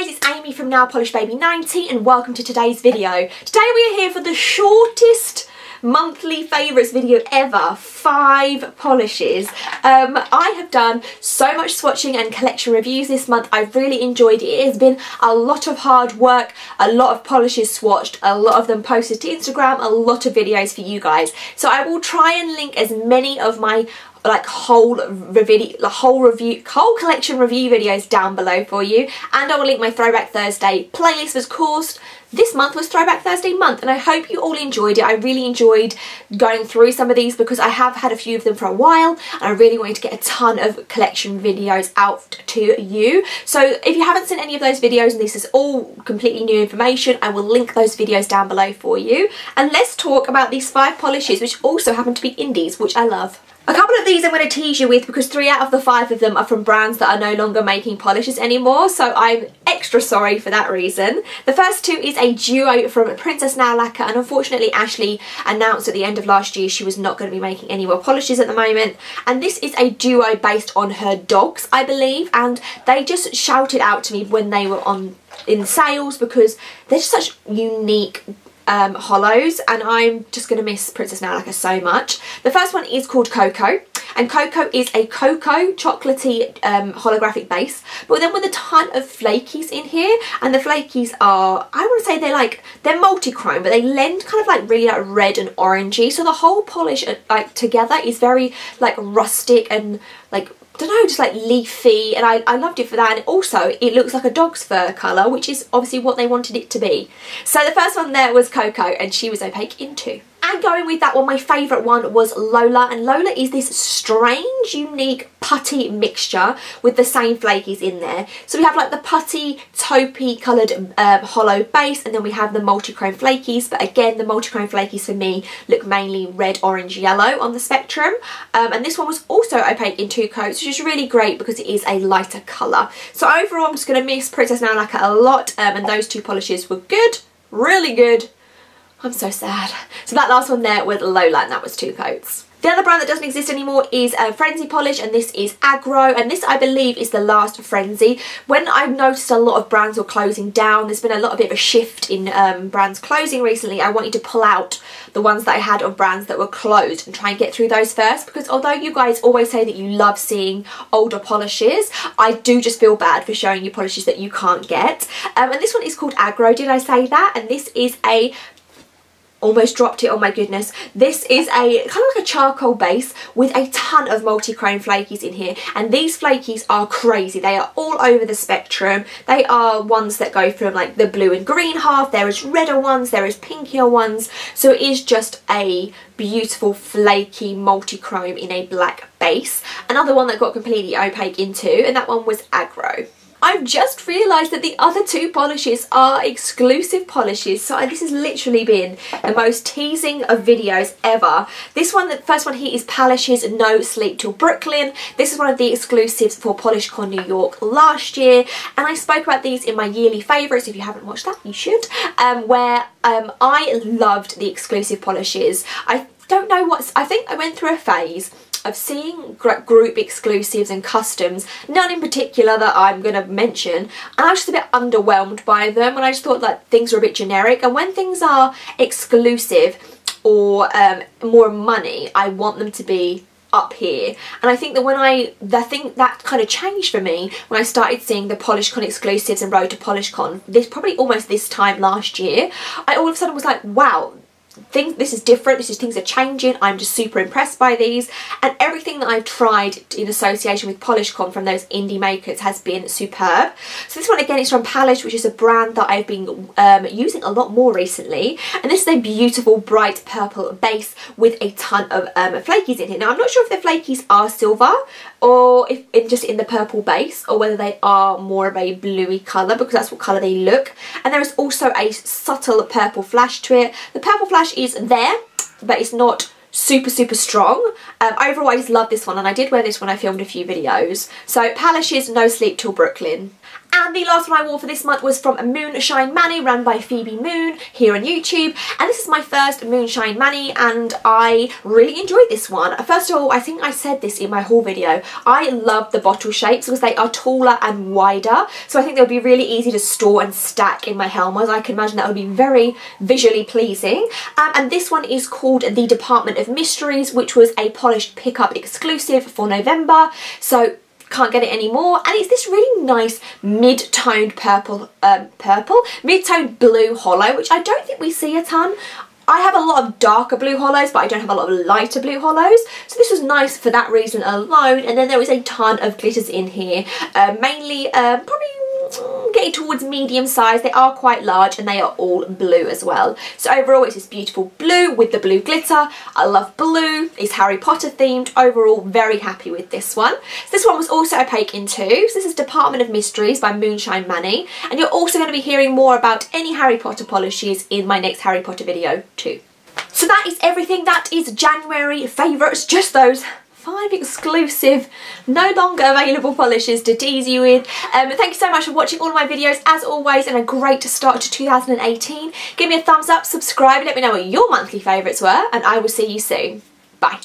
guys, it's Amy from Nail Polish Baby 90 and welcome to today's video. Today we are here for the shortest monthly favourites video ever, five polishes. Um, I have done so much swatching and collection reviews this month. I've really enjoyed it. It has been a lot of hard work, a lot of polishes swatched, a lot of them posted to Instagram, a lot of videos for you guys. So I will try and link as many of my like whole video, the whole review, whole collection review videos down below for you. And I will link my Throwback Thursday playlist. Of course, this month was Throwback Thursday month and I hope you all enjoyed it. I really enjoyed going through some of these because I have had a few of them for a while and I really wanted to get a ton of collection videos out to you. So if you haven't seen any of those videos and this is all completely new information, I will link those videos down below for you. And let's talk about these five polishes which also happen to be indies, which I love. A couple of these I'm going to tease you with because three out of the five of them are from brands that are no longer making polishes anymore so I'm extra sorry for that reason. The first two is a duo from Princess Lacquer and unfortunately Ashley announced at the end of last year she was not going to be making any more polishes at the moment and this is a duo based on her dogs I believe and they just shouted out to me when they were on in sales because they're just such unique um, hollows and I'm just going to miss Princess Lacquer so much. The first one is called Coco and Coco is a cocoa chocolatey um, holographic base but then with a ton of flakies in here and the flakies are I want to say they're like they're multi-chrome but they lend kind of like really like red and orangey so the whole polish uh, like together is very like rustic and like I don't know, just like leafy and I, I loved it for that and also it looks like a dog's fur colour which is obviously what they wanted it to be. So the first one there was Coco and she was opaque in two. And going with that one, my favourite one was Lola. And Lola is this strange, unique putty mixture with the same flakies in there. So we have like the putty, taupey coloured um, hollow base and then we have the multi-chrome flakies. But again, the multi-chrome flakies for me look mainly red, orange, yellow on the spectrum. Um, and this one was also opaque in two coats, which is really great because it is a lighter colour. So overall, I'm just going to miss Princess Nail Lacquer a lot. Um, and those two polishes were good, really good I'm so sad. So that last one there with Lola and that was two coats. The other brand that doesn't exist anymore is uh, Frenzy Polish and this is Aggro and this I believe is the last Frenzy. When I've noticed a lot of brands were closing down, there's been a lot of bit of a shift in um, brands closing recently, I wanted to pull out the ones that I had of brands that were closed and try and get through those first because although you guys always say that you love seeing older polishes, I do just feel bad for showing you polishes that you can't get. Um, and this one is called Aggro, did I say that? And this is a almost dropped it, oh my goodness. This is a kind of like a charcoal base with a ton of multi-chrome flakies in here and these flakies are crazy. They are all over the spectrum. They are ones that go from like the blue and green half, there is redder ones, there is pinkier ones, so it is just a beautiful flaky multi-chrome in a black base. Another one that got completely opaque into and that one was Aggro. I've just realised that the other two polishes are exclusive polishes so this has literally been the most teasing of videos ever. This one, the first one here is Pahlish's No Sleep Till Brooklyn. This is one of the exclusives for PolishCon New York last year and I spoke about these in my yearly favourites. If you haven't watched that you should um, where um, I loved the exclusive polishes. I don't know what's, I think I went through a phase of seeing group exclusives and customs, none in particular that I'm going to mention, and I was just a bit underwhelmed by them and I just thought that things were a bit generic and when things are exclusive or um, more money, I want them to be up here. And I think that when I the thing that kind of changed for me when I started seeing the PolishCon exclusives and Road to PolishCon this probably almost this time last year I all of a sudden was like wow this is different this is things are changing i'm just super impressed by these. And everything that i've tried in association with polishcon from those indie makers has been superb. So this one again is from Pahlish which is a brand that i've been um, using a lot more recently. And this is a beautiful bright purple base with a ton of um, flakies in here now i'm not sure if the flakies are silver or if in just in the purple base or whether they are more of a bluey colour because that's what colour they look. And there is also a subtle purple flash to it. The purple flash is there but it's not super super strong. Um, overall I just love this one and I did wear this when I filmed a few videos. So Pahlish's No Sleep Till Brooklyn And the last one I wore for this month was from Moonshine Mani, run by Phoebe Moon here on YouTube. And this is my first Moonshine Mani, and I really enjoyed this one. First of all, I think I said this in my haul video. I love the bottle shapes because they are taller and wider. So I think they'll be really easy to store and stack in my Helmers. I can imagine that would be very visually pleasing. Um, and this one is called the Department of Mysteries, which was a polished pickup exclusive for November. So can't get it anymore and it's this really nice mid-toned purple um, purple mid-toned blue hollow which I don't think we see a ton I have a lot of darker blue hollows, but I don't have a lot of lighter blue hollows. So this was nice for that reason alone. And then there was a ton of glitters in here, uh, mainly uh, probably getting towards medium size. They are quite large and they are all blue as well. So overall it's this beautiful blue with the blue glitter. I love blue. It's Harry Potter themed. Overall very happy with this one. So this one was also opaque in two. So this is Department of Mysteries by Moonshine Mani. And you're also going to be hearing more about any Harry Potter polishes in my next Harry Potter video too. So that is everything. That is January favourites. Just those five exclusive, no longer available polishes to tease you with. Um, thank you so much for watching all of my videos as always and a great start to 2018. Give me a thumbs up, subscribe, let me know what your monthly favourites were and I will see you soon. Bye.